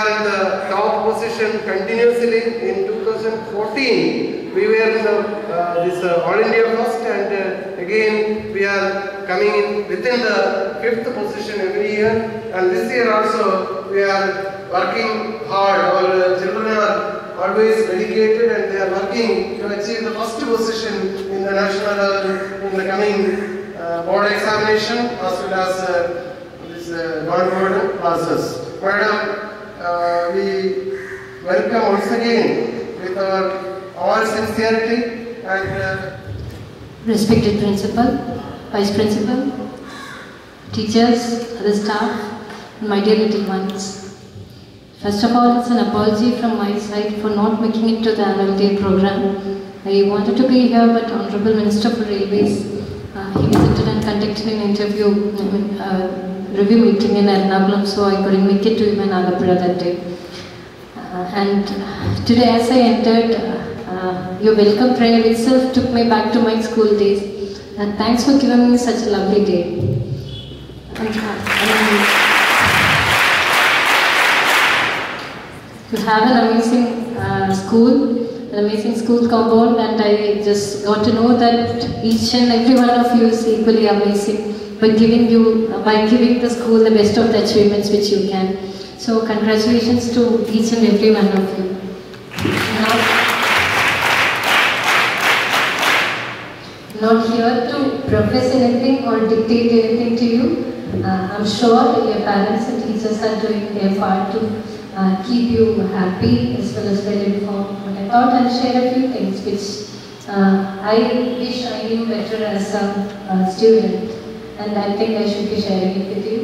are in the top position continuously. In 2014, we were in the, uh, this uh, All India first, and uh, again we are coming in within the fifth position every year. And this year also, we are working hard. Our children are always dedicated, and they are working to achieve the first position in the national level in the coming uh, board examination as well as. Uh, this uh, non-board classes. Madam, uh, we welcome once again with our all sincerity and uh, Respected principal, vice principal, teachers, other staff, and my dear little ones. First of all, it's an apology from my side for not making it to the annual day program. I wanted to be here, but Honorable Minister for Railways, uh, he visited and conducted an interview, uh, review meeting in Ernakulam, so I couldn't make it to even Agapura that day. Uh, and today, as I entered, uh, your welcome prayer itself took me back to my school days. And thanks for giving me such a lovely day. And, uh, and to have an amazing uh, school, an amazing school compound, and I just got to know that each and every one of you is equally amazing by giving you, by giving the school the best of the achievements which you can. So congratulations to each and every one of you. Now, not here to profess anything or dictate anything to you. Uh, I'm sure your parents and teachers are doing their part to uh, keep you happy as well as well informed. But I thought I'll share a few things which uh, I wish I knew better as a, a student and I think I should be sharing it with you.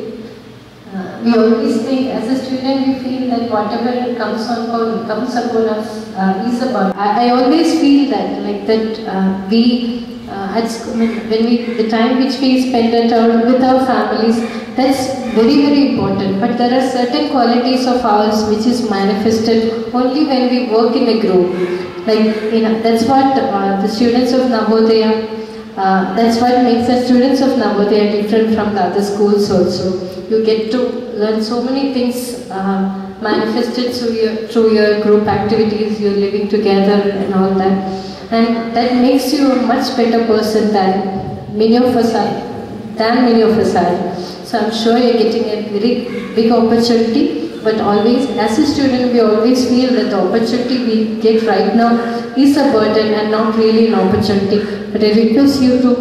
Uh, we always think as a student we feel that whatever comes on upon, comes upon us uh, is about. I, I always feel that like that uh, we uh, at school, when we the time which we spend at our with our families that's very very important. But there are certain qualities of ours which is manifested only when we work in a group. Like you know that's what uh, the students of Navodaya. Uh, that's what makes the students of Navodaya different from the other schools also. You get to learn so many things uh, manifested through your, through your group activities, you're living together and all that. And that makes you a much better person than many of us are, than many of us are. So I'm sure you're getting a very big opportunity, but always, as a student, we always feel that the opportunity we get right now is a burden and not really an opportunity. But I request you to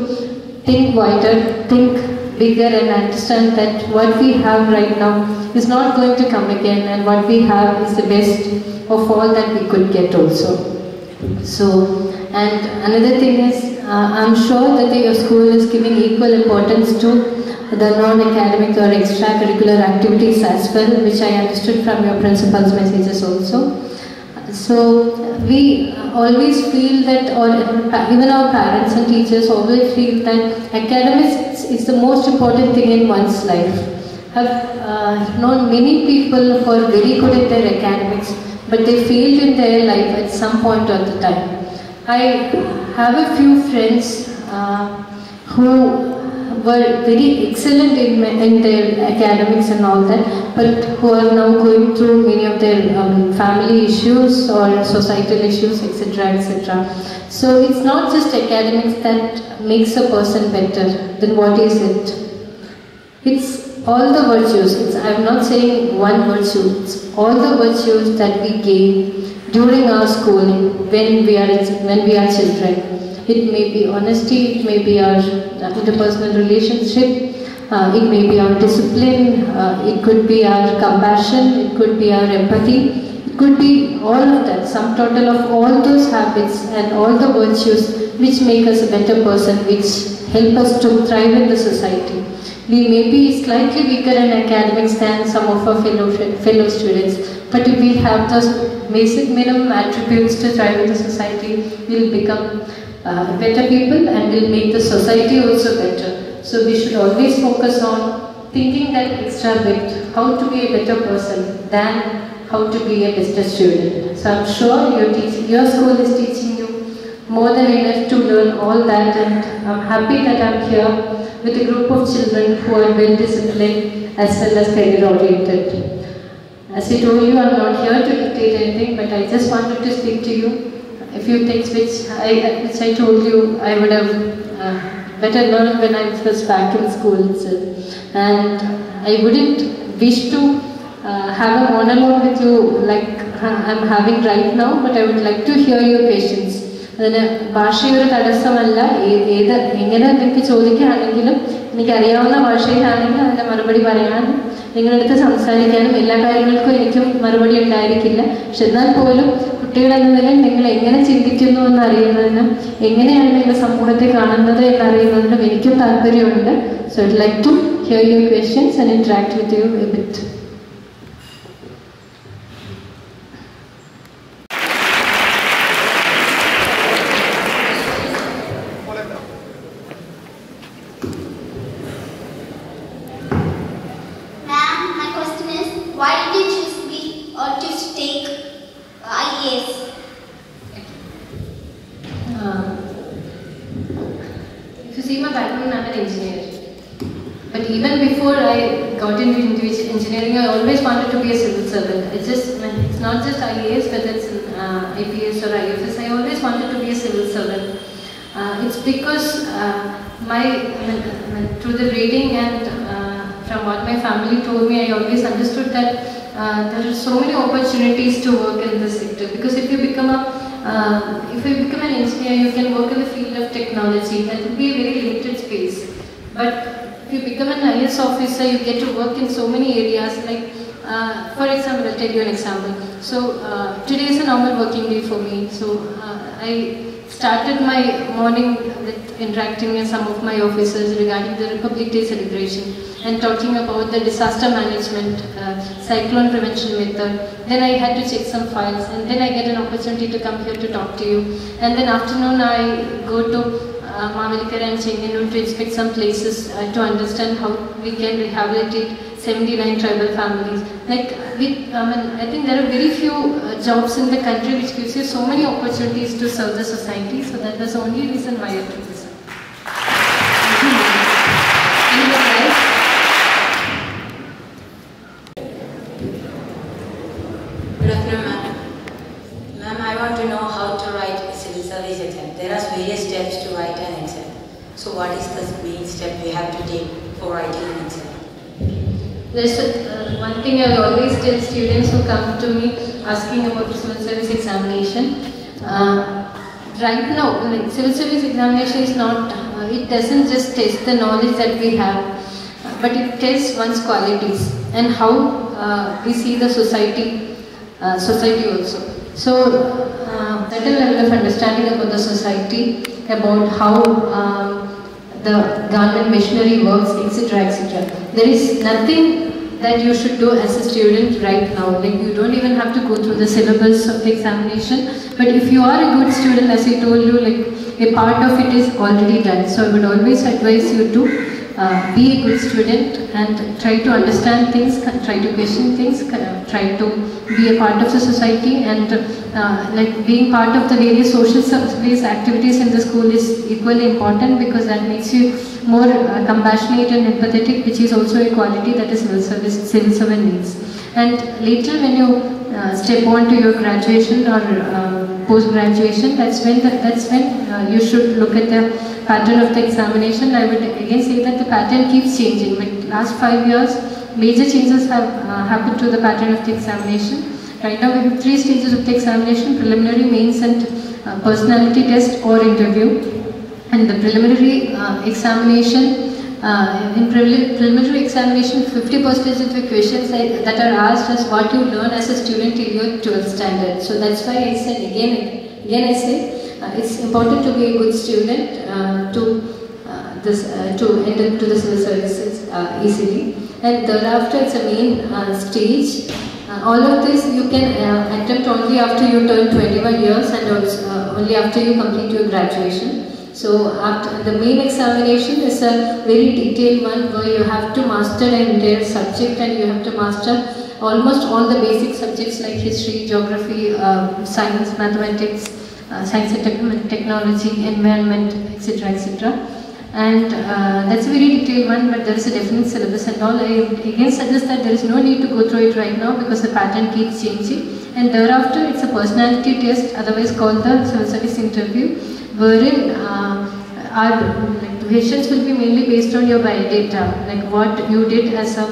think wider, think bigger and understand that what we have right now is not going to come again and what we have is the best of all that we could get also. So, and another thing is, uh, I'm sure that your school is giving equal importance to the non-academic or extracurricular activities as well, which I understood from your principal's messages also. So we always feel that, or even our parents and teachers always feel that academics is the most important thing in one's life. Have uh, known many people who are very good at their academics, but they failed in their life at some point of the time. I have a few friends uh, who were very excellent in, in their academics and all that, but who are now going through many of their um, family issues or societal issues, etc., etc. So it's not just academics that makes a person better. Then what is it? It's all the virtues. It's, I'm not saying one virtue. It's all the virtues that we gain during our schooling when we are when we are children. It may be honesty, it may be our uh, interpersonal relationship, uh, it may be our discipline, uh, it could be our compassion, it could be our empathy. It could be all of that, sum total of all those habits and all the virtues which make us a better person, which help us to thrive in the society. We may be slightly weaker in academics than some of our fellow, fellow students, but if we have those basic minimum attributes to thrive in the society, we'll become uh, better people and we will make the society also better. So we should always focus on thinking that extra bit, how to be a better person than how to be a better student. So I'm sure your, your school is teaching more than enough to learn all that and I'm happy that I'm here with a group of children who are well disciplined as well as career oriented. As I told you, I'm not here to dictate anything, but I just wanted to speak to you a few things which I, which I told you I would have uh, better learned when I was back in school itself. And I wouldn't wish to uh, have a monologue with you like I'm having right now, but I would like to hear your questions. അതിന് ഭാഷയൊരു തടസ്സമല്ല. ഏത് എങ്ങനെ എനിക്ക് ചോദിക്കുകയാണെങ്കിലും എനിക്കറിയാവുന്ന ഭാഷയിലാണെങ്കിൽ അതിന്റെ മറുപടി പറയാനും നിങ്ങളുടെ അടുത്ത് സംസാരിക്കാനും എല്ലാ കാര്യങ്ങൾക്കും എനിക്കും മറുപടി ഉണ്ടായിരിക്കില്ല. പക്ഷെ എന്നാൽ പോലും കുട്ടികളെന്ന നിലയിൽ നിങ്ങൾ എങ്ങനെ ചിന്തിക്കുന്നു എന്നറിയുന്നതിനും എങ്ങനെയാണ് നിങ്ങൾ സമൂഹത്തെ കാണുന്നത് എന്നറിയുന്നതിനും എനിക്കും താല്പര്യമുണ്ട്. So it like to hear your questions and interact with you with example. So uh, today is a normal working day for me. So uh, I started my morning with interacting with some of my officers regarding the Republic Day celebration and talking about the disaster management, uh, cyclone prevention method. Then I had to check some files and then I get an opportunity to come here to talk to you. And then afternoon I go to uh, Mavelikar and Chengannur to inspect some places uh, to understand how we can rehabilitate 79 tribal families. Like, we, I mean, I think there are very few uh, jobs in the country which gives you so many opportunities to serve the society. So that was the only reason why I took this. Good ma'am. I want to know how to write a civil service exam. There are various steps to write an exam. So what is the main step we have to take for writing an exam? There's uh, one thing I always tell students who come to me asking about civil service examination. Uh, right now, like civil service examination is not, uh, it doesn't just test the knowledge that we have, but it tests one's qualities and how uh, we see the society, uh, society also. So, uh, better level of understanding about the society, about how um, the government machinery works, etc., etc. There is nothing that you should do as a student right now. Like you don't even have to go through the syllabus of the examination. But if you are a good student, as I told you, like a part of it is already done. So I would always advise you to uh, be a good student and try to understand things, try to question things, try to be a part of the society and uh, like being part of the various social service activities in the school is equally important because that makes you more uh, compassionate and empathetic which is also a quality that a civil service civil servant needs. And later when you uh, step on to your graduation or uh, post graduation that's when the, that's when uh, you should look at the pattern of the examination. I would again say that the pattern keeps changing. Like last five years, major changes have uh, happened to the pattern of the examination. Right now we have three stages of the examination, preliminary, mains and uh, personality test or interview. And the preliminary uh, examination, uh, in prelim- preliminary examination, 50% of the questions that that are asked is what you learn as a student till your 12th standard. So that's why I said again, again I say, uh, it's important to be a good student uh, to uh, this uh, to enter to the civil services easily. And thereafter, it's a main stage. All of this you can attempt only after you turn 21 years and also, only after you complete your graduation. So after the main examination is a very detailed one where you have to master an entire subject and you have to master almost all the basic subjects like history, geography, uh, science, mathematics, uh, science and tech- technology, environment, etc. etc. And uh, that's a very detailed one, but there is a definite syllabus and all. I again suggest that there is no need to go through it right now because the pattern keeps changing. And thereafter, it's a personality test, otherwise called the civil service interview, wherein uh, our like, questions will be mainly based on your biodata, like what you did as a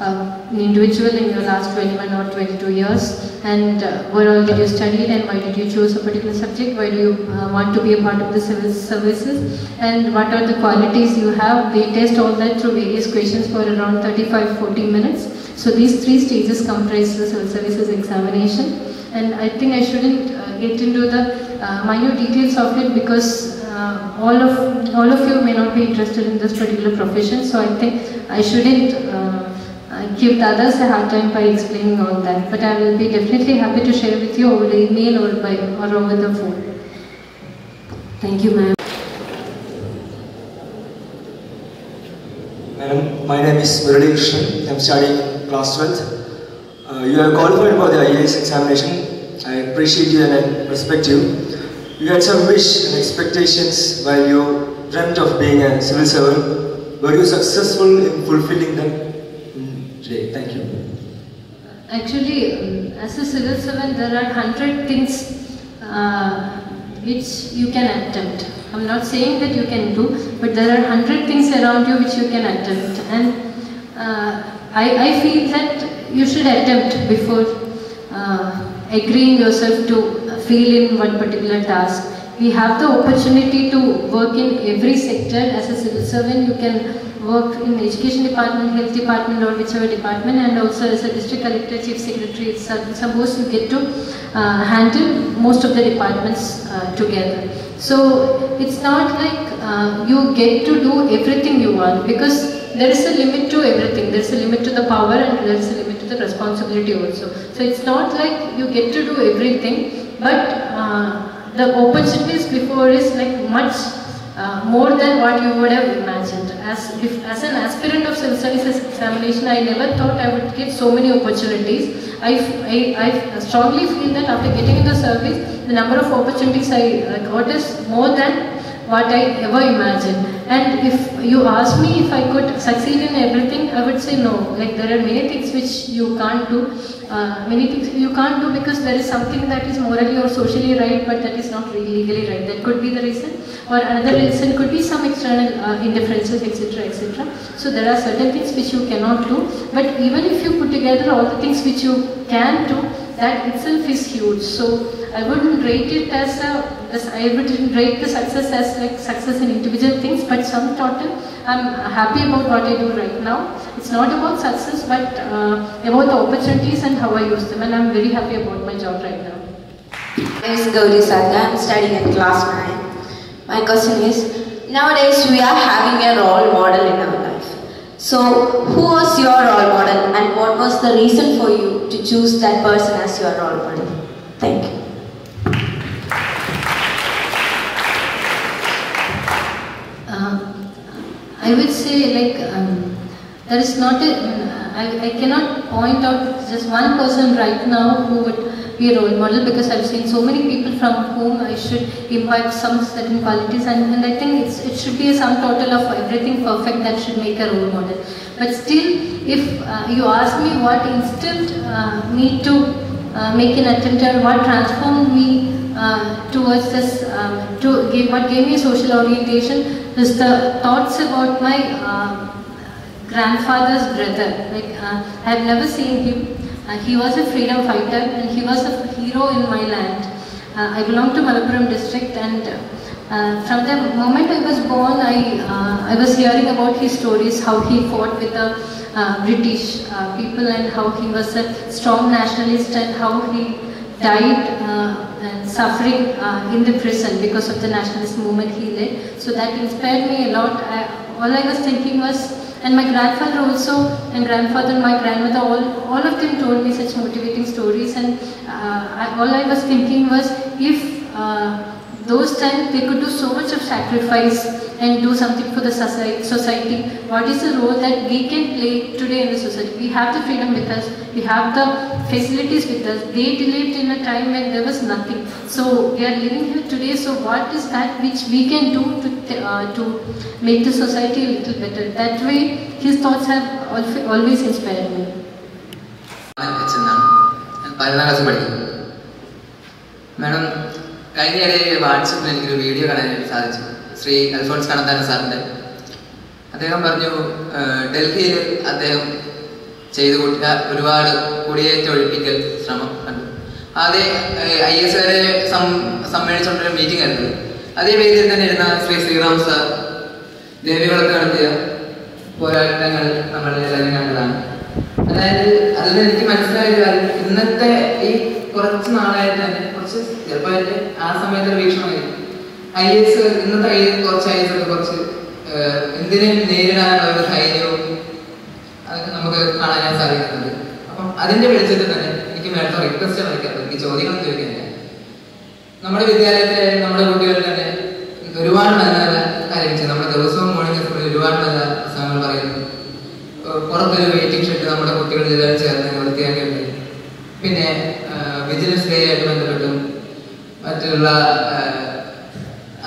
uh, an individual in your last 21 or 22 years and uh, where all did you study and why did you choose a particular subject, why do you uh, want to be a part of the civil services and what are the qualities you have. They test all that through various questions for around 35-40 minutes. So these three stages comprise the civil services examination and I think I shouldn't uh, get into the uh, minute details of it because uh, all of all of you may not be interested in this particular profession so I think I shouldn't uh, uh, give the others a hard time by explaining all that. But I will be definitely happy to share with you over the email or by or over the phone. Thank you, ma'am. Madam, my name is Murali Krishnan. I'm studying class 12th. Uh, you are qualified for the IAS examination. I appreciate you and I respect you. You had some wish and expectations while you dreamt of being a civil servant. Were you successful in fulfilling them Mm, today? Thank you. Actually, um, as a civil servant, there are hundred things uh, which you can attempt. I'm not saying that you can do, but there are hundred things around you which you can attempt. And uh, I, I feel that you should attempt before uh, agreeing yourself to feel in one particular task. We have the opportunity to work in every sector as a civil servant. You can work in the education department, health department or whichever department and also as a district collector, chief secretary, suppose you get to uh, handle most of the departments uh, together. So it's not like uh, you get to do everything you want because there is a limit to everything. There is a limit to the power and there is a limit to the responsibility also. So it's not like you get to do everything but uh, the opportunities before is like much uh, more than what you would have imagined. As, if, as an aspirant of civil services examination, I never thought I would get so many opportunities. I I strongly feel that after getting into service, the number of opportunities I got is more than what I ever imagined. And if you ask me if I could succeed in everything, I would say no. Like there are many things which you can't do. Uh, many things you can't do because there is something that is morally or socially right, but that is not really legally right. That could be the reason. Or another reason could be some external uh, indifferences, etc., etc. So there are certain things which you cannot do. But even if you put together all the things which you can do, that itself is huge. So I wouldn't rate it as a, as I wouldn't rate the success as like success in individual things, but some total. I'm happy about what I do right now. It's not about success, but uh, about the opportunities and how I use them, and I'm very happy about my job right now. My name is Gauri Satya. I'm studying in class 9. My question is, nowadays we are having a role model in our life. So, who was your role model and what was the reason for you to choose that person as your role model? Thank you. Uh, I would say like um, there is not a, I, I cannot point out just one person right now who would be a role model because I've seen so many people from whom I should imbibe some certain qualities and, and I think it should be a sum total of everything perfect that should make a role model. But still, if uh, you ask me what instilled uh, me to uh, make an attempt or what transformed me uh, towards this, um, to give, what gave me social orientation is the thoughts about my uh, grandfather's brother. Like uh, I have never seen him. Uh, he was a freedom fighter and he was a hero in my land. Uh, I belong to Malappuram district and Uh, from the moment I was born, I, uh, I was hearing about his stories, how he fought with the uh, British people and how he was a strong nationalist and how he died uh, suffering uh, in the prison because of the nationalist movement he led. So that inspired me a lot. I, all I was thinking was, and my grandfather also, and grandfather and my grandmother, all, all of them told me such motivating stories. And uh, I, all I was thinking was, if uh, those times they could do so much of sacrifice and do something for the society. What is the role that we can play today in the society? We have the freedom with us, we have the facilities with us. They lived in a time when there was nothing. So we are living here today. So what is that which we can do to, uh, to make the society a little better? That way, his thoughts have always inspired me. Madam, എന്നാണ് ഞാൻ പതിനാലാം class പഠിക്കുന്നു madam കഴിഞ്ഞിടെ വാട്സപ്പിൽ എനിക്കൊരു video കാണാനായിട്ട് സാധിച്ചു. ശ്രീ അൽഫോൺസ് കണന്താന സാറിന്റെ അദ്ദേഹം പറഞ്ഞു ഡൽഹിയിൽ അദ്ദേഹം ചെയ്തു കൂട്ടിയ ഒരുപാട് കുടിയേറ്റ ഒഴിപ്പിക്കൽ ശ്രമം കണ്ടു. അതേ ഐ എസ് വരെ സമ്മേളിച്ചുകൊണ്ടൊരു മീറ്റിംഗ് ആയിരുന്നു. അതേ വേദിയിൽ തന്നെ ഇരുന്ന ശ്രീ ശ്രീറാം സാർ ദേവികളൊക്കെ നടത്തിയ പോരാട്ടങ്ങൾ നമ്മൾ എല്ലാവരും കണ്ടതാണ്. അതായത് അതിൽ എനിക്ക് മനസ്സിലായ കാര്യം ഇന്നത്തെ ഈ കുറച്ച് നാളായിട്ട് തന്നെ കുറച്ച് ചിലപ്പോൾ അതിന്റെ ആ സമയത്ത് വീക്ഷണമായിരിക്കും. ഐ എസ് ഇന്നത്തെ ഐ കുറച്ച് ഐ എസ് ഒക്കെ കുറച്ച് എന്തിനേയും നേരിടാനുള്ള ഒരു ധൈര്യവും? അതൊക്കെ നമുക്ക് കാണാനായി സാധിക്കുന്നുണ്ട്. അപ്പം അതിന്റെ വെളിച്ചത്തിൽ തന്നെ എനിക്ക് മേഡത്തെ റിക്വസ്റ്റ് വയ്ക്കാറുണ്ട് എനിക്ക് ചോദ്യങ്ങൾ ചോദിക്കുന്നില്ല നമ്മുടെ വിദ്യാലയത്തിലെ നമ്മുടെ കുട്ടികൾ തന്നെ ഒരുപാട് നല്ല നല്ല കാര്യങ്ങൾ നമ്മുടെ ദിവസവും മോർണിംഗ് സ്കൂളിൽ ഒരുപാട് നല്ല പുസ്തകങ്ങൾ പറയുന്നു. പുറത്തൊരു വെയിറ്റിംഗ് ഷെഡ് നമ്മുടെ എല്ലാവരും ചേർന്ന് വൃത്തിയാക്കിയിട്ടുണ്ട്. പിന്നെ വിജിലൻസ് ഡേ ആയിട്ട് ബന്ധപ്പെട്ടും മറ്റുള്ള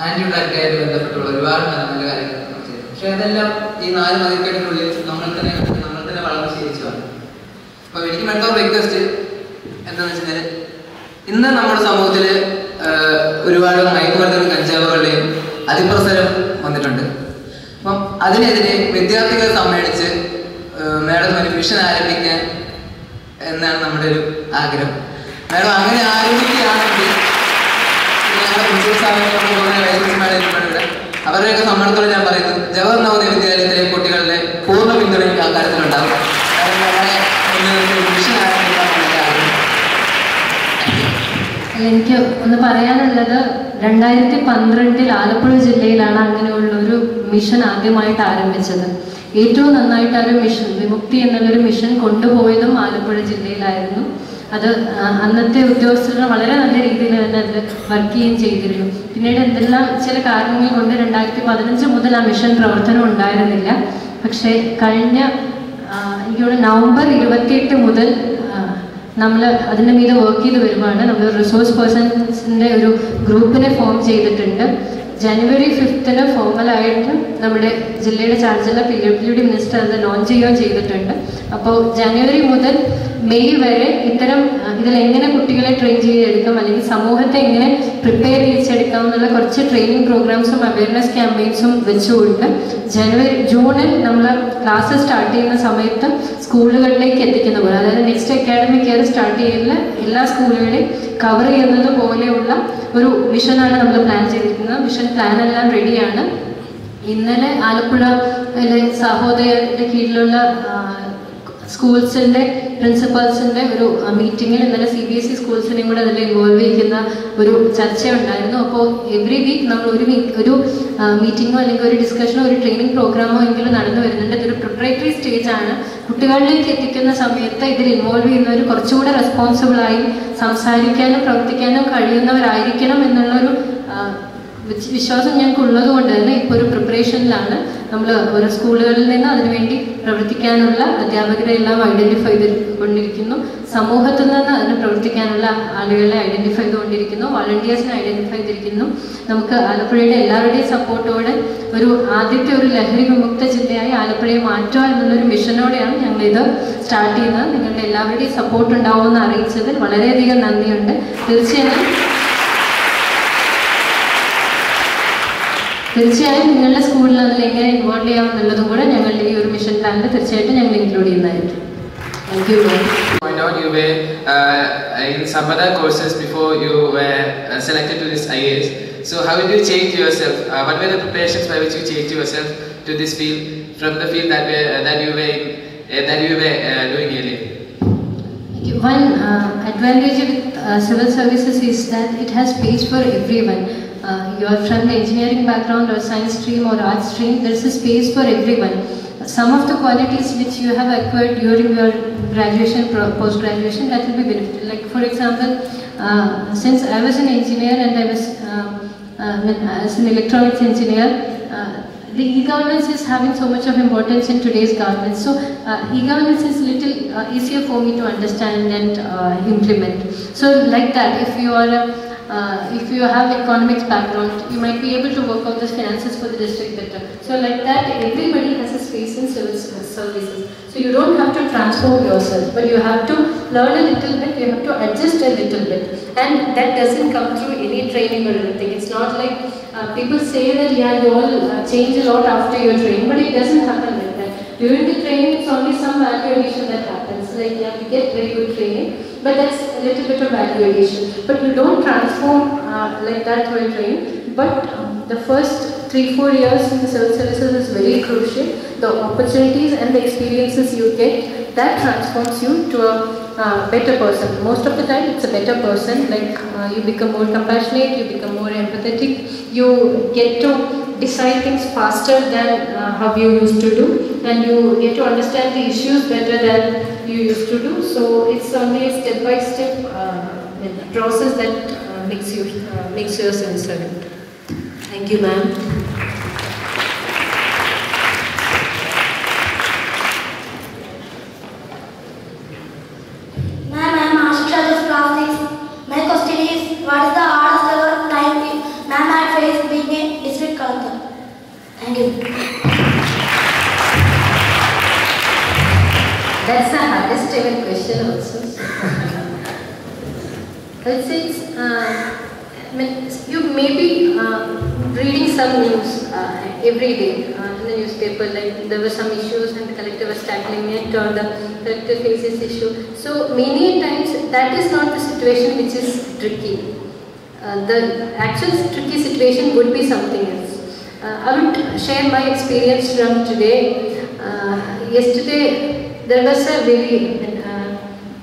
ആന്റി ഡ്രഗ് ആയിട്ട് ബന്ധപ്പെട്ടുള്ള ഒരുപാട് നല്ല നല്ല കാര്യങ്ങൾ ചെയ്തു. പക്ഷെ അതെല്ലാം ഈ നാല് മതിക്കേടിനുള്ളിൽ നമ്മൾ തന്നെ നമ്മൾ തന്നെ വളർന്ന് ശീലിച്ചതാണ്. അപ്പൊ എനിക്ക് വേണ്ട റിക്വസ്റ്റ് എന്താണെന്ന് വെച്ചാൽ ഇന്ന് നമ്മുടെ സമൂഹത്തിൽ ഒരുപാട് മയക്കുമരുന്നുകളും കഞ്ചാവുകളുടെയും അതിപ്രസരം വന്നിട്ടുണ്ട്. അപ്പം അതിനെതിരെ വിദ്യാർത്ഥികൾ സമ്മേളിച്ച് മാഡം ഒരു മിഷൻ ആരംഭിക്കാൻ എന്നാണ് നമ്മുടെ ഒരു ആഗ്രഹം. മാഡം അങ്ങനെ ആരംഭിക്കുകയാണെങ്കിൽ ഞങ്ങളുടെ സ്ഥാപനങ്ങൾക്ക് പോകുന്ന ഇരിപ്പുണ്ട് അവരുടെയൊക്കെ സമ്മേളനത്തോടെ ഞാൻ പറയുന്നു. ജവഹർ നവോദയ വിദ്യാലയത്തിലെ കുട്ടികളുടെ പൂർണ പിന്തുണയും ആ കാര്യത്തിലുണ്ടാകും എനിക്ക് ഒന്ന് പറയാനുള്ളത് രണ്ടായിരത്തി പന്ത്രണ്ടിൽ ആലപ്പുഴ ജില്ലയിലാണ് അങ്ങനെയുള്ള ഒരു മിഷൻ ആദ്യമായിട്ട് ആരംഭിച്ചത്. ഏറ്റവും നന്നായിട്ട് ആ ഒരു മിഷൻ വിമുക്തി എന്നുള്ളൊരു മിഷൻ കൊണ്ടുപോയതും ആലപ്പുഴ ജില്ലയിലായിരുന്നു. അത് അന്നത്തെ ഉദ്യോഗസ്ഥർ വളരെ നല്ല രീതിയിൽ തന്നെ അതിൽ വർക്ക് ചെയ്യുകയും ചെയ്തിരുന്നു. പിന്നീട് എന്തെല്ലാം ചില കാരണങ്ങൾ കൊണ്ട് രണ്ടായിരത്തി പതിനഞ്ച് മുതൽ ആ മിഷൻ പ്രവർത്തനം ഉണ്ടായിരുന്നില്ല. പക്ഷേ കഴിഞ്ഞ എനിക്കോട് എനിക്ക് നവംബർ ഇരുപത്തിയെട്ട് മുതൽ നമ്മൾ അതിന്റെ മീതെ വർക്ക് ചെയ്ത് വരുവാണ്. നമ്മൾ റിസോഴ്സ് പേഴ്സൺസിന്റെ ഒരു ഗ്രൂപ്പിനെ ഫോം ചെയ്തിട്ടുണ്ട്. ജനുവരി ഫിഫ്ത്തിന് ഫോർമലായിട്ട് നമ്മുടെ ജില്ലയുടെ ചാർജുള്ള പി ഡബ്ല്യു ഡി മിനിസ്റ്റർ അത് ലോഞ്ച് ചെയ്യുകയും ചെയ്തിട്ടുണ്ട്. അപ്പോൾ ജനുവരി മുതൽ മെയ് വരെ ഇത്തരം ഇതിൽ എങ്ങനെ കുട്ടികളെ ട്രെയിൻ ചെയ്തെടുക്കാം അല്ലെങ്കിൽ സമൂഹത്തെ എങ്ങനെ പ്രിപ്പയർ ചെയ്തെടുക്കാം എന്നുള്ള കുറച്ച് ട്രെയിനിങ് പ്രോഗ്രാംസും അവയർനെസ് ക്യാമ്പയിൻസും വെച്ചുകൊണ്ട് ജനുവരി ജൂണിൽ നമ്മൾ ക്ലാസ് സ്റ്റാർട്ട് ചെയ്യുന്ന സമയത്ത് സ്കൂളുകളിലേക്ക് എത്തിക്കുന്ന പോലെ അതായത് നെക്സ്റ്റ് അക്കാഡമിക് ഇയർ സ്റ്റാർട്ട് ചെയ്യുന്ന എല്ലാ സ്കൂളുകളെയും കവർ ചെയ്യുന്നത് പോലെയുള്ള ഒരു മിഷനാണ് നമ്മൾ പ്ലാൻ ചെയ്തിരിക്കുന്നത്. മിഷൻ പ്ലാൻ എല്ലാം റെഡിയാണ് ഇന്നലെ ആലപ്പുഴ സഹോദയരുടെ കീഴിലുള്ള സ്കൂൾസിന്റെ പ്രിൻസിപ്പൽസിന്റെ ഒരു മീറ്റിങ്ങിൽ ഇന്നലെ സി ബി എസ് ഇ സ്കൂൾസിനെയും കൂടെ അതിൽ ഇൻവോൾവ് ചെയ്യുന്ന ഒരു ചർച്ച ഉണ്ടായിരുന്നു അപ്പോൾ എവറി വീക്ക് നമ്മൾ ഒരു വീക്ക് ഒരു മീറ്റിങ്ങോ അല്ലെങ്കിൽ ഒരു ഡിസ്കഷനോ ഒരു ട്രെയിനിങ് പ്രോഗ്രാമോ എങ്കിലും നടന്നു വരുന്നുണ്ട്. ഇതൊരു പ്രിപ്പറേറ്ററി സ്റ്റേജ് ആണ്. കുട്ടികളിലേക്ക് എത്തിക്കുന്ന സമയത്ത് ഇതിൽ ഇൻവോൾവ് ചെയ്യുന്നവർ കുറച്ചുകൂടെ റെസ്പോൺസിബിളായി സംസാരിക്കാനും പ്രവർത്തിക്കാനും കഴിയുന്നവരായിരിക്കണം എന്നുള്ളൊരു വിശ്വാസം ഞങ്ങൾക്ക് ഉള്ളത് കൊണ്ട് തന്നെ ഇപ്പോൾ ഒരു പ്രിപ്പറേഷനിലാണ് നമ്മൾ ഓരോ സ്കൂളുകളിൽ നിന്ന് അതിനുവേണ്ടി പ്രവർത്തിക്കാനുള്ള അധ്യാപകരെ എല്ലാം ഐഡന്റിഫൈ ചെയ്തുകൊണ്ടിരിക്കുന്നു സമൂഹത്തിൽ നിന്ന് അതിന് പ്രവർത്തിക്കാനുള്ള ആളുകളെ ഐഡന്റിഫൈ ചെയ്തുകൊണ്ടിരിക്കുന്നു. വളണ്ടിയേഴ്സിനെ ഐഡന്റിഫൈ ചെയ്തിരിക്കുന്നു. നമുക്ക് ആലപ്പുഴയുടെ എല്ലാവരുടെയും സപ്പോർട്ടോടെ ഒരു ആദ്യത്തെ ഒരു ലഹരി വിമുക്ത ജില്ലയായി ആലപ്പുഴയെ മാറ്റുക എന്നുള്ളൊരു മിഷനോടെയാണ് ഞങ്ങൾ ഇത് സ്റ്റാർട്ട് ചെയ്യുന്നത്. നിങ്ങളുടെ എല്ലാവരുടെയും സപ്പോർട്ട് ഉണ്ടാവുമെന്ന് അറിയിച്ചതിൽ വളരെയധികം നന്ദിയുണ്ട്. തീർച്ചയായും തീർച്ചയായും നിങ്ങളുടെ സ്കൂളിൽ അതിൽ എങ്ങനെ ഇൻവോൾവ് ചെയ്യാം എന്നുള്ളതും കൂടെ ഞങ്ങളുടെ ഈ ഒരു മിഷൻ പ്ലാനിൽ തീർച്ചയായിട്ടും ഞങ്ങൾ ഇൻക്ലൂഡ് ചെയ്യുന്നതായിരിക്കും Thank you, ma'am. point out you were uh, in some other courses before you were uh, selected to this IAS. So how did you change yourself? Uh, what were the preparations by which you changed yourself to this field from the field that were, uh, that you were in, uh, that you were uh, doing earlier? One uh, advantage with uh, civil services is that it has space for everyone. Uh, you are from the engineering background or science stream or art stream, there is a space for everyone. Some of the qualities which you have acquired during your graduation, post graduation, that will be beneficial. Like for example, uh, since I was an engineer and I was uh, uh, as an electronics engineer, uh, the e-governance is having so much of importance in today's government. So uh, e-governance is a little uh, easier for me to understand and uh, implement. So like that, if you are a uh, if you have economics background, you might be able to work out the finances for the district better. So like that, everybody has a space in civil services. So you don't have to transform yourself, but you have to learn a little bit, you have to adjust a little bit. And that doesn't come through any training or anything. It's not like uh, people say that yeah, you all uh, change a lot after your training, but it doesn't happen like that. During the training, it's only some value addition that happens. Like yeah, you get very good training, but that's a little bit of value addition. But you don't transform uh, like that through a training. But um, the first three, four years in the civil services is very crucial. The opportunities and the experiences you get, that transforms you to a uh, better person. Most of the time, it's a better person. Like uh, you become more compassionate, you become more empathetic, you get to decide things faster than uh, how you used to do, and you get to understand the issues better than you used to do. So it's only a step by step uh, process that uh, makes you uh, makes you a servant. Thank you. Ma'am, ever question also. I'd say it's, uh, you may be uh, reading some news uh, every day uh, in the newspaper, like there were some issues and the collector was tackling it or the collector faces issue. So many times that is not the situation which is tricky. Uh, the actual tricky situation would be something else. Uh, I would share my experience from today. Yesterday, there was a very,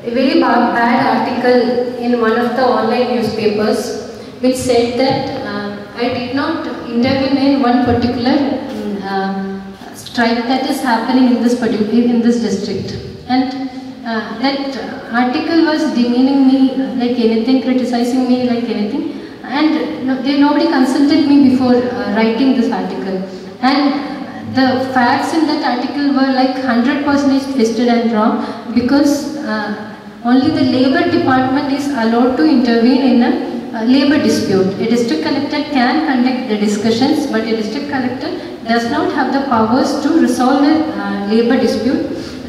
a very ba- bad article in one of the online newspapers which said that uh, I did not intervene in one particular mm, uh, strike that is happening in this particular in this district, and uh, that article was demeaning me like anything, criticizing me like anything, and no, they, nobody consulted me before uh, writing this article. And the facts in that article were like 100% twisted and wrong because uh, only the labor department is allowed to intervene in a uh, labor dispute. A district collector can conduct the discussions, but a district collector does not have the powers to resolve a uh, labor dispute.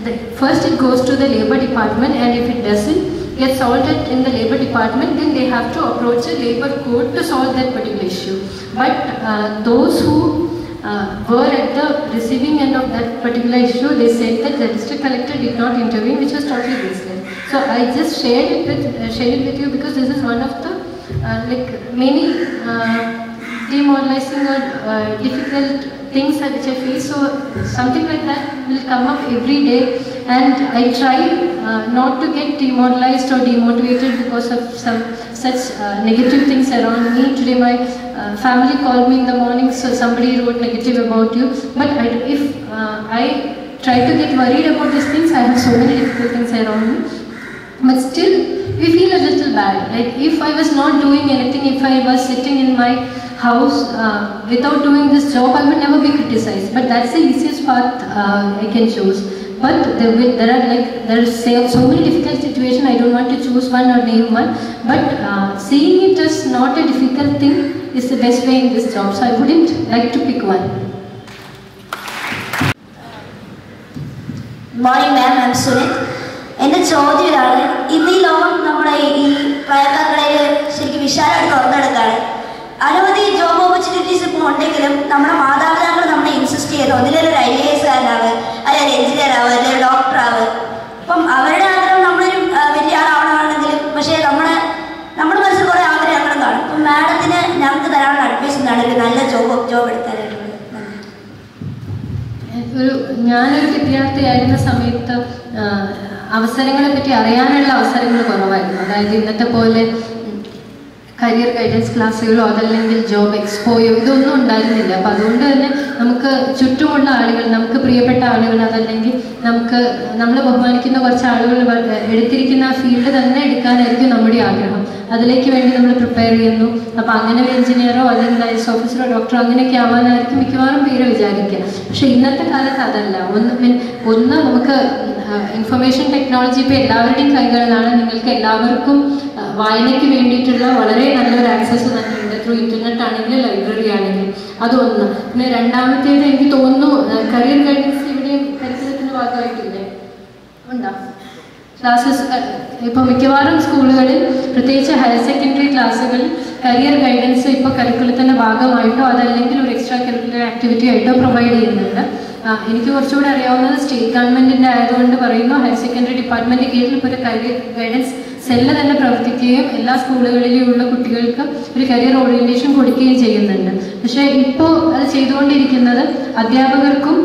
The, first it goes to the labor department and if it doesn't get solved in the labor department, then they have to approach a labor court to solve that particular issue. But uh, those who uh, were at the receiving end of that particular issue, they said that the district collector did not intervene, which was totally baseless. So I just shared it with uh, shared it with you because this is one of the uh, like many uh, demoralizing or uh, difficult things that which I face. So something like that will come up every day, and I try uh, not to get demoralized or demotivated because of some such uh, negative things around me. Today my uh, family called me in the morning, so somebody wrote negative about you. But I, if I try to get worried about these things, I have so many difficult things around me. But still, we feel a little bad. Like if I was not doing anything, if I was sitting in my house uh, without doing this job, I would never be criticized. But that's the easiest path uh, I can choose. But there, there are like there are so many difficult situations. I don't want to choose one or name one. But uh, seeing it as not a difficult thing is the best way in this job. So I wouldn't like to pick one. Morning ma'am I'm Sunit എന്റെ ചോദ്യം ഇതാണ് ഇന്ന് ഈ ലോകം നമ്മുടെ ഈ പ്രയത്നങ്ങളിൽ ശരിക്കും വിശാലമായിട്ട് തുറന്നെടുക്കുകയാണ് അനവധി ജോബ് ഓപ്പർച്യൂണിറ്റീസ് ഇപ്പോൾ ഉണ്ടെങ്കിലും നമ്മുടെ മാതാപിതാക്കൾ നമ്മളെ ഇൻസിസ്റ്റ് ചെയ്യുന്നു ഒന്നിലൊരു ഐ എ എസ് കാരനാവ് ആയാലും എഞ്ചിനീയർ ആവും അല്ലെങ്കിൽ ഡോക്ടർ ആവും അപ്പം അവരുടെ ആഗ്രഹം നമ്മളൊരു വലിയ ആളാവണമെങ്കിലും പക്ഷേ നമ്മളെ നമ്മുടെ മനസ്സിൽ കുറേ ആഗ്രഹങ്ങളും കാണും. അപ്പം മാഡത്തിന് ഞങ്ങൾക്ക് തരാനുള്ള അഡ്വൈസ് എന്താണ്? ഒരു നല്ല ജോബ് ജോബ് എടുത്താനായിട്ടുള്ളത് ഒരു ഞാനൊരു വിദ്യാർത്ഥിയായിരുന്ന സമയത്ത് അവസരങ്ങളെ പറ്റി അറിയാനുള്ള അവസരങ്ങൾ കുറവായിരുന്നു. അതായത് ഇന്നത്തെ പോലെ കരിയർ ഗൈഡൻസ് ക്ലാസ്സുകളോ അതല്ലെങ്കിൽ ജോബ് എക്സ്പോയോ ഇതൊന്നും ഉണ്ടായിരുന്നില്ല. അപ്പം അതുകൊണ്ട് തന്നെ നമുക്ക് ചുറ്റുമുള്ള ആളുകൾ നമുക്ക് പ്രിയപ്പെട്ട ആളുകൾ അതല്ലെങ്കിൽ നമുക്ക് നമ്മൾ ബഹുമാനിക്കുന്ന കുറച്ച് ആളുകൾ എടുത്തിരിക്കുന്ന ഫീൽഡ് തന്നെ എടുക്കാനായിരിക്കും നമ്മുടെ ആഗ്രഹം. അതിലേക്ക് വേണ്ടി നമ്മൾ പ്രിപ്പയർ ചെയ്യുന്നു. അപ്പോൾ അങ്ങനെ ഒരു എഞ്ചിനീയറോ അല്ലെങ്കിൽ ഐ എസ് ഓഫീസറോ ഡോക്ടറോ അങ്ങനെയൊക്കെ ആവാനായിരിക്കും മിക്കവാറും പേര് വിചാരിക്കുക. പക്ഷെ ഇന്നത്തെ കാലത്ത് അതല്ല. ഒന്ന് മീൻ ഒന്ന് നമുക്ക് ഇൻഫർമേഷൻ ടെക്നോളജി ഇപ്പോൾ എല്ലാവരുടെയും കൈകളിലാണ്. നിങ്ങൾക്ക് എല്ലാവർക്കും വായനയ്ക്ക് വേണ്ടിയിട്ടുള്ള വളരെ നല്ലൊരു ആക്സസ് തന്നെയുണ്ട് ത്രൂ ഇന്റർനെറ്റ് ആണെങ്കിലും ലൈബ്രറി ആണെങ്കിലും. അതൊന്ന്. പിന്നെ രണ്ടാമത്തേത് എനിക്ക് തോന്നുന്നു കരിയർ ഗൈഡൻസ് ഇവിടെ പരിസരത്തിന്റെ ഭാഗമായിട്ടില്ലേ? ഉണ്ടോ? ക്ലാസ്സസ് ഇപ്പോൾ മിക്കവാറും സ്കൂളുകളിൽ പ്രത്യേകിച്ച് ഹയർ സെക്കൻഡറി ക്ലാസ്സുകളിൽ കരിയർ ഗൈഡൻസ് ഇപ്പോൾ കരിക്കുലത്തിന്റെ ഭാഗമായിട്ടോ അതല്ലെങ്കിൽ ഒരു എക്സ്ട്രാ കരിക്കുലർ ആക്ടിവിറ്റി ആയിട്ടോ പ്രൊവൈഡ് ചെയ്യുന്നുണ്ട്. എനിക്ക് കുറച്ചുകൂടെ അറിയാവുന്നത് സ്റ്റേറ്റ് ഗവൺമെന്റിന്റെ ആയതുകൊണ്ട് പറയുന്നു ഹയർ സെക്കൻഡറി ഡിപ്പാർട്ട്മെന്റ് കീഴിൽ ഇപ്പോൾ ഒരു കരിയർ ഗൈഡൻസ് സെല്ല് തന്നെ പ്രവർത്തിക്കുകയും എല്ലാ സ്കൂളുകളിലുമുള്ള കുട്ടികൾക്ക് ഒരു കരിയർ ഓറിയന്റേഷൻ കൊടുക്കുകയും ചെയ്യുന്നുണ്ട്. പക്ഷേ ഇപ്പോൾ അത് ചെയ്തുകൊണ്ടിരിക്കുന്നത് അധ്യാപകർക്കും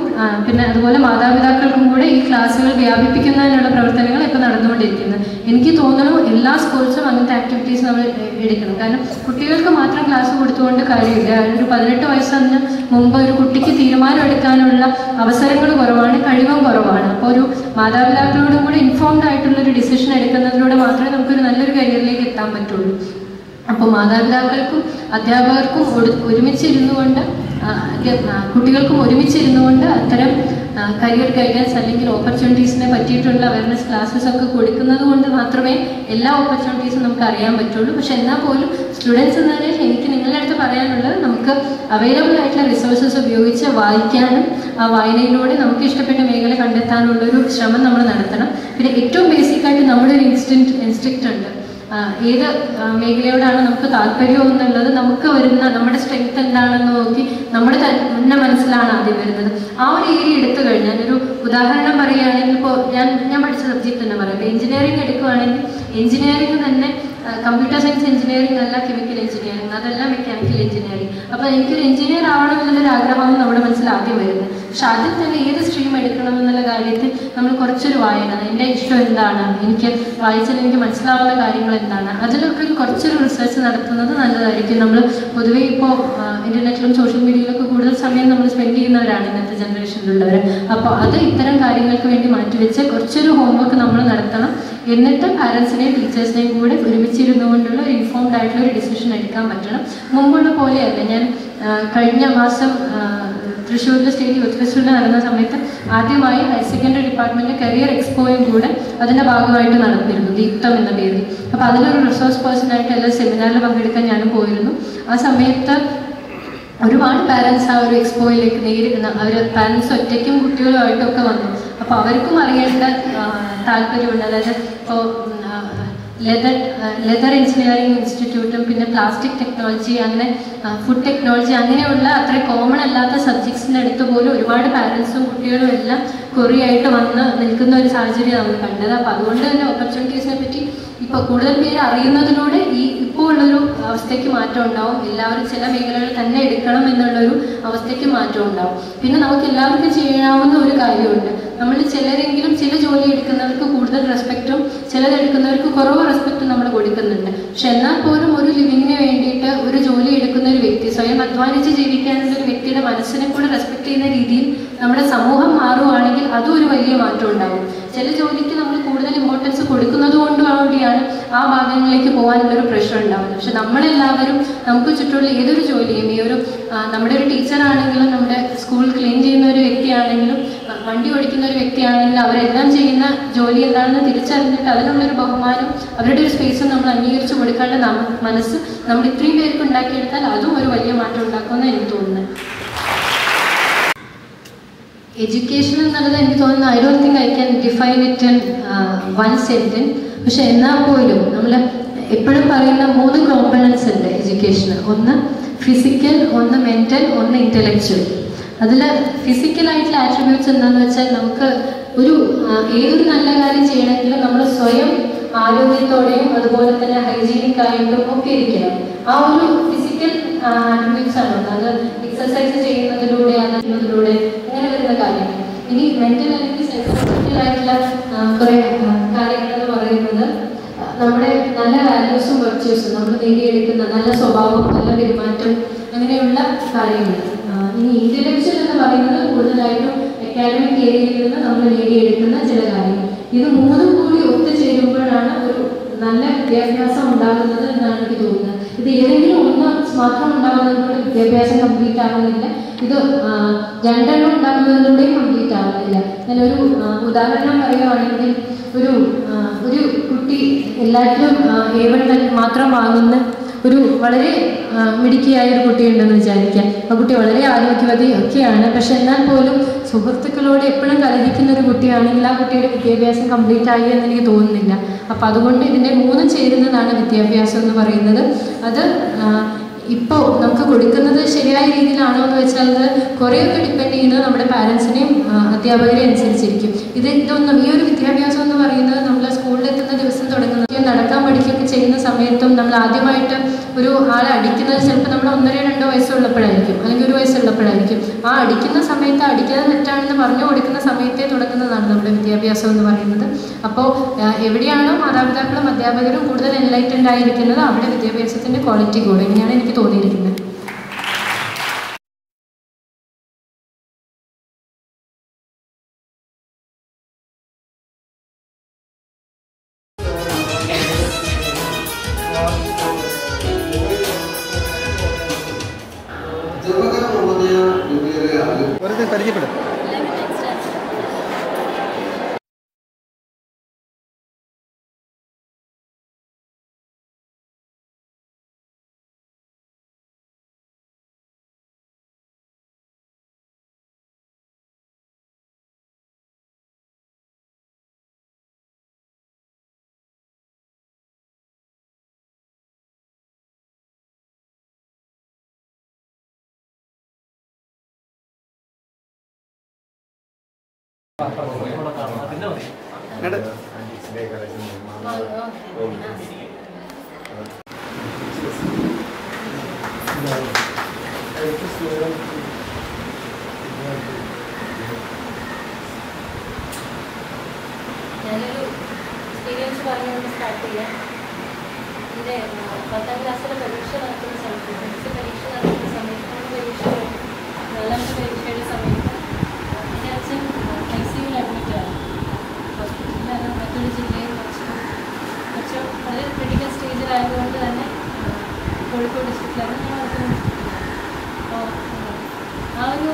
പിന്നെ അതുപോലെ മാതാപിതാക്കൾക്കും കൂടെ ഈ ക്ലാസ്സുകൾ വ്യാപിപ്പിക്കുന്നതിനുള്ള പ്രവർത്തനങ്ങൾ ഇപ്പോൾ നടന്നുകൊണ്ടിരിക്കുന്നത് എനിക്ക് തോന്നുന്നു എല്ലാ സ്കൂൾസും അങ്ങനത്തെ ആക്ടിവിറ്റീസ് നമ്മൾ എടുക്കണം. കാരണം കുട്ടികൾക്ക് മാത്രം ക്ലാസ് കൊടുത്തുകൊണ്ട് കാര്യമില്ല. ഒരു പതിനെട്ട് വയസ്സിന് മുമ്പ് ഒരു കുട്ടിക്ക് തീരുമാനം എടുക്കാനുള്ള അവസരങ്ങൾ കുറവാണ് കഴിവും കുറവാണ്. അപ്പോൾ ഒരു മാതാപിതാക്കളോടും കൂടി ഇൻഫോംഡ് ആയിട്ടുള്ള ഒരു ഡിസിഷൻ എടുക്കുന്നതിലൂടെ മാത്രമേ നമുക്കൊരു നല്ലൊരു കരിയറിലേക്ക് എത്താൻ പറ്റുള്ളൂ. അപ്പോൾ മാതാപിതാക്കൾക്കും അധ്യാപകർക്കും ഒരു- ഒരുമിച്ചിരുന്നു കൊണ്ട് കുട്ടികൾക്കും ഒരുമിച്ചിരുന്നു കൊണ്ട് അത്തരം കരിയർ ഗൈഡൻസ് അല്ലെങ്കിൽ ഓപ്പർച്യൂണിറ്റീസിനെ പറ്റിയിട്ടുള്ള അവയർനെസ് ക്ലാസ്സസ് ഒക്കെ കൊടുക്കുന്നത് കൊണ്ട് മാത്രമേ എല്ലാ ഓപ്പർച്യൂണിറ്റീസും നമുക്ക് അറിയാൻ പറ്റുള്ളൂ. പക്ഷെ എന്നാൽ പോലും സ്റ്റുഡൻസ് എന്ന നിലയിൽ എനിക്ക് നിങ്ങളുടെ അടുത്ത് പറയാനുള്ളത് നമുക്ക് അവൈലബിൾ ആയിട്ടുള്ള റിസോഴ്സസ് ഉപയോഗിച്ച് വായിക്കാനും ആ വായനയിലൂടെ നമുക്ക് ഇഷ്ടപ്പെട്ട മേഖല കണ്ടെത്താനുള്ള ഒരു ശ്രമം നമ്മൾ നടത്തണം. പിന്നെ ഏറ്റവും ബേസിക് ആയിട്ട് നമ്മുടെ ഒരു ഇൻസ്റ്റിന്റ് ഇൻസ്റ്റിക്റ്റ് ഉണ്ട്. ഏത് മേഖലയോടാണ് നമുക്ക് താല്പര്യം എന്നുള്ളത് നമുക്ക് വരുന്ന നമ്മുടെ സ്ട്രെങ്ത് എന്താണെന്ന് നോക്കി നമ്മുടെ തന്നെ മനസ്സിലാണ് ആദ്യം വരുന്നത്. ആ ഒരു ഏരിയ എടുത്തു കഴിഞ്ഞാൽ ഒരു ഉദാഹരണം പറയുകയാണെങ്കിൽ ഇപ്പോൾ ഞാൻ ഞാൻ പഠിച്ച സബ്ജക്ട് തന്നെ പറയാം. ഇപ്പോൾ എഞ്ചിനീയറിംഗ് എടുക്കുകയാണെങ്കിൽ എഞ്ചിനീയറിംഗ് തന്നെ കമ്പ്യൂട്ടർ സയൻസ് എഞ്ചിനീയറിംഗ് അല്ല കെമിക്കൽ എഞ്ചിനീയറിംഗ് അതല്ല മെക്കാനിക്കൽ എഞ്ചിനീയറിംഗ് അപ്പോൾ എനിക്കൊരു എഞ്ചിനീയർ ആവണം എന്നുള്ളൊരു ആഗ്രഹമാണ് നമ്മുടെ മനസ്സിൽ ആദ്യം വരുന്നത്. പക്ഷെ അതിൽ തന്നെ ഏത് സ്ട്രീം എടുക്കണം എന്നുള്ള കാര്യത്തിൽ നമ്മൾ കുറച്ചൊരു വായന. എന്റെ ഇഷ്ടം എന്താണ്? എനിക്ക് വായിച്ചാൽ എനിക്ക് മനസ്സിലാവുന്ന കാര്യങ്ങൾ എന്താണ്? അതിലൊക്കെ കുറച്ചൊരു റിസർച്ച് നടത്തുന്നത് നല്ലതായിരിക്കും. നമ്മൾ പൊതുവേ ഇപ്പോൾ ഇന്റർനെറ്റിലും സോഷ്യൽ മീഡിയയിലൊക്കെ കൂടുതൽ സമയം നമ്മൾ സ്പെൻഡ് ചെയ്യുന്നവരാണ് ഇന്നത്തെ ജനറേഷനിലുള്ളവർ അപ്പോൾ അത് ഇത്തരം കാര്യങ്ങൾക്ക് വേണ്ടി മാറ്റിവെച്ച് കുറച്ചൊരു ഹോംവർക്ക് നമ്മൾ നടത്തണം. എന്നിട്ട് പാരൻസിനെയും ടീച്ചേഴ്സിനെയും കൂടെ ഒരുമിച്ചിരുന്നു കൊണ്ടുള്ള ഇൻഫോംഡ് ആയിട്ടുള്ള ഒരു ഡിസിഷൻ എടുക്കാൻ പറ്റണം. മുമ്പുള്ള പോലെയല്ല. ഞാൻ കഴിഞ്ഞ മാസം തൃശ്ശൂരിലെ സ്റ്റേറ്റ് യൂത്ത് നടന്ന സമയത്ത് ആദ്യമായി ഹയർ സെക്കൻഡറി ഡിപ്പാർട്ട്മെന്റ് കരിയർ എക്സ്പോയും കൂടെ അതിന്റെ ഭാഗമായിട്ട് നടന്നിരുന്നു ദീപ്തം എന്ന പേരിൽ. അപ്പോൾ അതിലൊരു റിസോഴ്സ് പേഴ്സൺ ആയിട്ട് എല്ലാ സെമിനാറിൽ പങ്കെടുക്കാൻ ഞാനും പോയിരുന്നു. ആ സമയത്ത് ഒരുപാട് പാരൻസ് ആ ഒരു എക്സ്പോയിലേക്ക് നേരിടുന്ന അവർ പാരൻസ് ഒറ്റയ്ക്കും കുട്ടികളുമായിട്ടും ഒക്കെ വന്നു. അപ്പോൾ അവർക്കും അറിയേണ്ട താല്പര്യമുണ്ട്. അതായത് ഇപ്പോൾ ലെതർ ലെതർ എഞ്ചിനീയറിംഗ് ഇൻസ്റ്റിറ്റ്യൂട്ടും പിന്നെ പ്ലാസ്റ്റിക് ടെക്നോളജി അങ്ങനെ ഫുഡ് ടെക്നോളജി അങ്ങനെയുള്ള അത്ര കോമൺ അല്ലാത്ത സബ്ജക്ട്സിന്റെ അടുത്ത് പോലും ഒരുപാട് പാരൻസും കുട്ടികളും എല്ലാം കൊറിയായിട്ട് വന്ന് നിൽക്കുന്ന ഒരു സാഹചര്യം നമ്മൾ കണ്ടത്. അപ്പോൾ അതുകൊണ്ട് തന്നെ ഓപ്പർച്യൂണിറ്റീസിനെ പറ്റി ഇപ്പോൾ കൂടുതൽ പേര് അറിയുന്നതിലൂടെ ഈ ഇപ്പോൾ ഉള്ളൊരു അവസ്ഥയ്ക്ക് മാറ്റം ഉണ്ടാവും. എല്ലാവരും ചില മേഖലകൾ തന്നെ എടുക്കണം എന്നുള്ളൊരു അവസ്ഥയ്ക്ക് മാറ്റം ഉണ്ടാവും. പിന്നെ നമുക്ക് എല്ലാവർക്കും ചെയ്യാവുന്ന ഒരു കാര്യമുണ്ട്. നമ്മൾ ചിലരെങ്കിലും ചില ജോലി എടുക്കുന്നവർക്ക് കൂടുതൽ റെസ്പെക്റ്റും ചിലരെടുക്കുന്നവർക്ക് കുറവ് റെസ്പെക്റ്റും നമ്മൾ കൊടുക്കുന്നുണ്ട്. പക്ഷെ എന്നാൽ പോലും ഒരു ലിവിങ്ങിന് വേണ്ടിയിട്ട് ഒരു ജോലി എടുക്കുന്ന ഒരു വ്യക്തി സ്വയം അധ്വാനിച്ച് ജീവിക്കാനുള്ള ഒരു വ്യക്തിയുടെ മനസ്സിനെ കൂടെ റെസ്പെക്ട് ചെയ്യുന്ന രീതിയിൽ നമ്മുടെ സമൂഹം മാറുവാണെങ്കിൽ അതും ഒരു വലിയ മാറ്റം ഉണ്ടാവും. ചില ജോലിക്ക് നമ്മൾ കൂടുതൽ ഇമ്പോർട്ടൻസ് കൊടുക്കുന്നത് കൊണ്ടുകൂടിയാണ് ആ ഭാഗങ്ങളിലേക്ക് പോകാനുള്ളൊരു പ്രഷർ ഉണ്ടാവുന്നത്. പക്ഷെ നമ്മളെല്ലാവരും നമുക്ക് ചുറ്റുമുള്ള ഏതൊരു ജോലിയും ഈ ഒരു നമ്മുടെ ഒരു ടീച്ചറാണെങ്കിലും നമ്മുടെ സ്കൂൾ ക്ലീൻ ചെയ്യുന്ന ഒരു വ്യക്തിയാണെങ്കിലും വണ്ടി ഓടിക്കുന്ന ഒരു വ്യക്തിയാണെങ്കിലും അവരെല്ലാം ചെയ്യുന്ന ജോലി എന്താണെന്ന് തിരിച്ചറിഞ്ഞിട്ട് അതിനുള്ളൊരു ബഹുമാനം അവരുടെ ഒരു സ്പേസും നമ്മൾ അംഗീകരിച്ചു കൊടുക്കാനുള്ള മനസ്സ് നമ്മൾ ഇത്രയും പേർക്ക് ഉണ്ടാക്കിയെടുത്താൽ അതും ഒരു വലിയ മാറ്റം ഉണ്ടാക്കുമെന്ന് എനിക്ക് തോന്നുന്നത്. എഡ്യൂക്കേഷൻ എന്നുള്ളത് എനിക്ക് തോന്നുന്നു I don't think I can define it in one sentence പക്ഷെ എന്നാൽ പോലും നമ്മൾ എപ്പോഴും പറയുന്ന മൂന്ന് കോമ്പണൻസ് ഉണ്ട് എഡ്യൂക്കേഷന് ഒന്ന് ഫിസിക്കൽ ഒന്ന് മെന്റൽ ഒന്ന് ഇന്റലക്ച്വൽ അതിൽ ഫിസിക്കലായിട്ടുള്ള ആട്രിബ്യൂട്ട്സ് എന്താണെന്ന് വെച്ചാൽ നമുക്ക് ഒരു ആ, ഏതൊരു നല്ല കാര്യം ചെയ്യണമെങ്കിൽ നമ്മൾ സ്വയം ആരോഗ്യത്തോടെയും അതുപോലെ തന്നെ ഹൈജീനിക് ആയിട്ടും ഒക്കെ ഇരിക്കണം. ആ ഒരു ഫിസിക്കൽ ആട്രിബ്യൂട്ട്സ് ആണ്. ഉള്ളത്. അത് എക്സസൈസ് ചെയ്യുന്നതിലൂടെ അത് അങ്ങനെ വരുന്ന കാര്യം ഇനി മെന്റൽ അല്ലെങ്കിൽ സൈക്കോളജിക്കൽ ആയിട്ടുള്ള കുറെ കാര്യങ്ങൾ എന്ന് പറയുന്നത് നമ്മുടെ നല്ല വാല്യൂസും വെർച്യൂസും നമ്മൾ നേടിയെടുക്കുന്ന നല്ല സ്വഭാവം നല്ല പെരുമാറ്റം അങ്ങനെയുള്ള കാര്യങ്ങൾ. ഇനി ഇന്റലക്ച്വൽ എന്ന് പറയുന്നത് കൂടുതലായിട്ടും അക്കാഡമിക് ഏരിയയിൽ നിന്ന് നമ്മൾ നേടിയെടുക്കുന്ന ചില കാര്യങ്ങൾ. ഇത് മൂന്നും കൂടി ഒത്തുചേരുമ്പോഴാണ് ഒരു നല്ല വിദ്യാഭ്യാസം ഉണ്ടാകുന്നത് എന്നാണ് എനിക്ക് തോന്നുന്നത്. ഇത് ഏതെങ്കിലും ഒന്ന് മാത്രം ഉണ്ടാകുന്നതിലൂടെ വിദ്യാഭ്യാസം കംപ്ലീറ്റ് ആകുന്നില്ല ഇത് രണ്ടെണ്ണം ഉണ്ടാകുന്നതിലൂടെയും കംപ്ലീറ്റ് ആകുന്നില്ല ഞാനൊരു ഉദാഹരണം പറയുകയാണെങ്കിൽ ഒരു ഒരു കുട്ടി എല്ലാറ്റിലും ഏവൺ വൺ മാത്രം വാങ്ങുന്ന ഒരു വളരെ മിടുക്കിയായ ഒരു കുട്ടിയുണ്ടെന്ന് വിചാരിക്കാം. ആ കുട്ടി വളരെ ആരോഗ്യവതി ഒക്കെയാണ്. പക്ഷെ എന്നാൽ പോലും സുഹൃത്തുക്കളോട് എപ്പോഴും കലഹിക്കുന്ന ഒരു കുട്ടിയാണെങ്കിൽ ആ കുട്ടിയുടെ വിദ്യാഭ്യാസം കംപ്ലീറ്റ് ആയി എന്ന് എനിക്ക് തോന്നുന്നില്ല. അപ്പം അതുകൊണ്ട് ഇതിന്റെ മൂന്ന് ചേരുന്നതാണ് വിദ്യാഭ്യാസം എന്ന് പറയുന്നത്. അത് ഇപ്പോൾ നമുക്ക് കൊടുക്കുന്നത് ശരിയായ രീതിയിലാണോ എന്ന് വെച്ചാൽ അത് കുറേയൊക്കെ ഡിപ്പെൻഡ് ചെയ്യുന്നത് നമ്മുടെ പാരൻസിനെയും അധ്യാപകരെയും അനുസരിച്ചിരിക്കും. ഇത് ഇതൊന്നും ഈ ഒരു വിദ്യാഭ്യാസം എന്ന് പറയുന്നത് തുടങ്ങുന്നത് നടക്കാൻ പഠിക്കുകയൊക്കെ ചെയ്യുന്ന സമയത്തും നമ്മൾ ആദ്യമായിട്ട് ഒരു ആളെ അടിക്കുന്നത് ചിലപ്പോൾ നമ്മൾ ഒന്നര രണ്ടോ വയസ്സുള്ളപ്പോഴായിരിക്കും. അല്ലെങ്കിൽ ഒരു വയസ്സുള്ളപ്പോഴായിരിക്കും. ആ അടിക്കുന്ന സമയത്ത് അടിക്കുന്നത് തെറ്റാണെന്ന് പറഞ്ഞു കൊടുക്കുന്ന സമയത്തെ തുടങ്ങുന്നതാണ് നമ്മുടെ വിദ്യാഭ്യാസം എന്ന് പറയുന്നത്. അപ്പോൾ എവിടെയാണോ മാതാപിതാക്കളും അധ്യാപകരും കൂടുതൽ എൻലൈറ്റൻഡ് ആയിരിക്കുന്നത് അവിടെ വിദ്യാഭ്യാസത്തിന്റെ ക്വാളിറ്റി കൂടും. ഇങ്ങനെയാണ് എനിക്ക് തോന്നിയിരിക്കുന്നത്. ഞാനൊരു എക്സ്പീരിയൻസ് പറഞ്ഞുകൊണ്ട് സ്റ്റാർട്ട് ചെയ്യാം എന്റെ പത്താം ക്ലാസ്സിലെ പരീക്ഷ നടത്തുന്ന സമയത്ത് പരീക്ഷ നടത്തുന്ന സമയത്ത് പരീക്ഷ. നാലാമത്തെ പരീക്ഷയുടെ സമയത്ത് എന്റെ അച്ഛൻ ഐ സി യുവിൽ അഡ്മിറ്റാണ് ഹോസ്പിറ്റലിൽ മറ്റൊരു ജില്ലയിൽ കുറച്ച് കുറച്ച് വളരെ ക്രിട്ടിക്കൽ സ്റ്റേജിലായതുകൊണ്ട് തന്നെ കോഴിക്കോട് ഡിസ്ട്രിക്റ്റിലാണ് ഞാൻ വർക്ക് അപ്പോൾ ആ ഒരു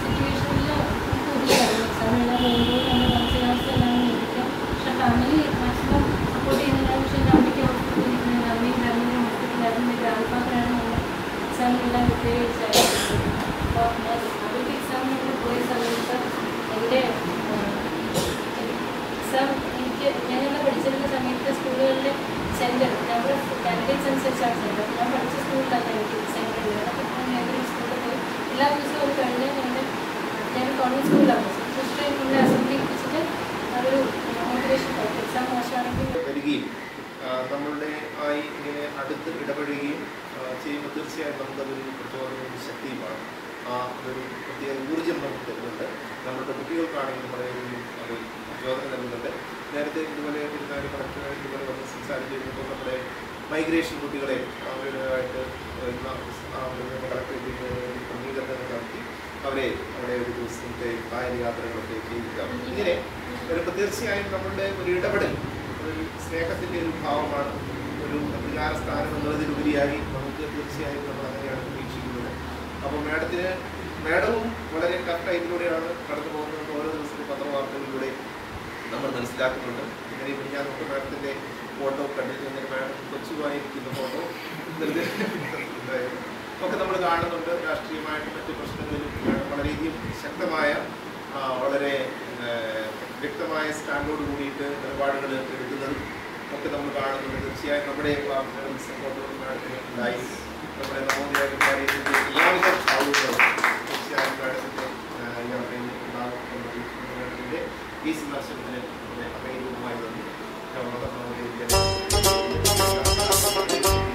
സിറ്റുവേഷനിൽ നമുക്ക് ഒരിക്കലും എക്സാം എഴുതാൻ പോകുമ്പോൾ നമ്മുടെ മാനസികാവസ്ഥ എല്ലാം ലഭിക്കാം പക്ഷെ ഫാമിലി മാക്സിമം സപ്പോർട്ട് ചെയ്യുന്നില്ല പക്ഷേ എന്റെ അമ്മയ്ക്ക് ഹോസ്പിറ്റലിൽ അമ്മയും ഫാമിലിയും ഹോസ്പിറ്റലായിരുന്നു ഗ്രാൻഡ് ഫാദറാണ് നമ്മുടെ എക്സാമിനെല്ലാം വിദ്യാഭ്യാസമായിരുന്നു അപ്പോൾ ഞാൻ അവർക്ക് എക്സാമിനൊക്കെ പോയ സമയത്ത് എന്റെ എക്സാം എനിക്ക് ഞാനെല്ലാം പഠിച്ചിരുന്ന സമയത്ത് സ്കൂളുകളിലെ സെന്റർ നമ്മുടെ കാൻഡിഡേറ്റ്സ് അനുസരിച്ചാണ് സെന്റർ ഞാൻ പഠിച്ച സ്കൂളിലാണ് എനിക്ക് സെന്റർ ഉള്ളത്. അപ്പോൾ ഞാൻ ഏതൊരു സ്കൂളിൽ പോയി എല്ലാ ദിവസവും അത് കഴിഞ്ഞ് എന്റെ ഞാൻ കോൺവെന്റ് സ്കൂളിലാണ് സിസ്റ്റർ നമ്മുടെ അസംബ്ലി വെച്ചിട്ട് അതൊരു മോട്ടിവേഷൻ എക്സാം മോശമാണെങ്കിൽ നമ്മളുടെ ആയി ഇങ്ങനെ അടുത്ത് ഇടപെടുകയും ചെയ്യുമ്പോൾ തീർച്ചയായും നമുക്കതൊരു പ്രചോദനവും ശക്തിയുമാണ്. ആ ഒരു പ്രത്യേക ഊർജം നമുക്ക് തരുന്നുണ്ട്. നമ്മുടെ കുട്ടികൾക്കാണെങ്കിൽ നമ്മുടെ ഒരു മൈഗ്രേഷൻ കുട്ടികളെ ക്രമീകരണങ്ങൾ നടത്തി അവരെ അവിടെ ഒരു ദിവസത്തെ കായൽ യാത്രകളൊക്കെ ചെയ്യിക്കാം ഇങ്ങനെ വരുമ്പോൾ തീർച്ചയായും നമ്മളുടെ ഒരു ഇടപെടൽ ഒരു സ്നേഹത്തിന്റെ ഒരു ഭാവമാണ് ഒരു അധികാര സ്ഥാനം എന്നുള്ളതിലുപരിയായി നമുക്ക് തീർച്ചയായും നമ്മൾ അങ്ങനെയാണ് പ്രതീക്ഷിക്കുന്നത്. അപ്പോൾ മാഡത്തിന് മാഡവും വളരെ കറക്റ്റ് ഇതിലൂടെയാണ് കടന്നു പോകുന്നത്. ഓരോ ദിവസത്തെ പത്രവാർത്തകളിലൂടെ നമ്മൾ മനസ്സിലാക്കുന്നുണ്ട്. ഇങ്ങനെ ഞാൻ നമുക്ക് മാഡത്തിന്റെ ഫോട്ടോ കണ്ടിട്ട് ഇങ്ങനെ കൊച്ചുവായിരിക്കുന്ന ഫോട്ടോ ഒക്കെ നമ്മൾ കാണുന്നുണ്ട്. രാഷ്ട്രീയമായിട്ട് മറ്റ് പ്രശ്നങ്ങളിലും വളരെയധികം ശക്തമായ വളരെ വ്യക്തമായ സ്റ്റാൻഡോട് കൂടിയിട്ട് നിലപാടുകൾ എടുക്കുന്നതും ഒക്കെ നമ്മൾ കാണുന്നുണ്ട്. തീർച്ചയായും നമ്മുടെ സപ്പോർട്ടുകൾ നമ്മുടെ നവോദയ തീർച്ചയായും ഈ സന്ദർശനത്തിന് അപൈരൂപമായി Thank you.